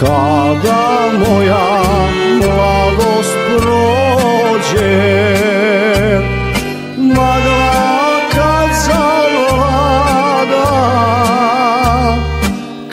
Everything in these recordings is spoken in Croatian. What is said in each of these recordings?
God.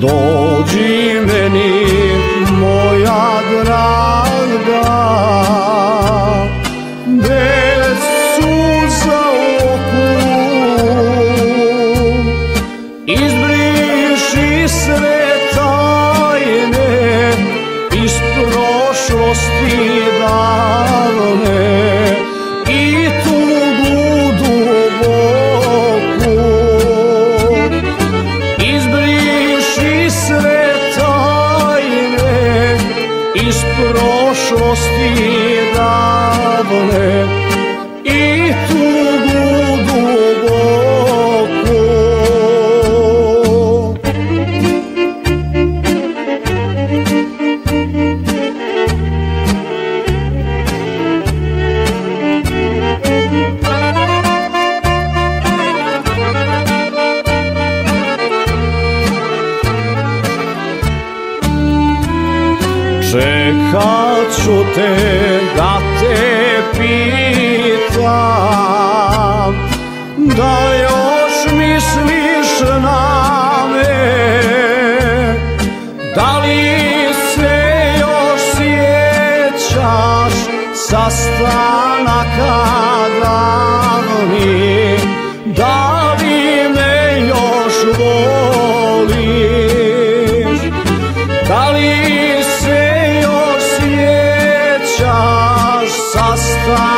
Dođi meni moja draga. Bez suza oku. Izbriši sve tajne Iz prošlosti davne Iz prošlosti davne Čekat ću te da te pitam Da još misliš na me? Da li se još sjećaš Sastanaka davni Da li me još voliš? Da li lost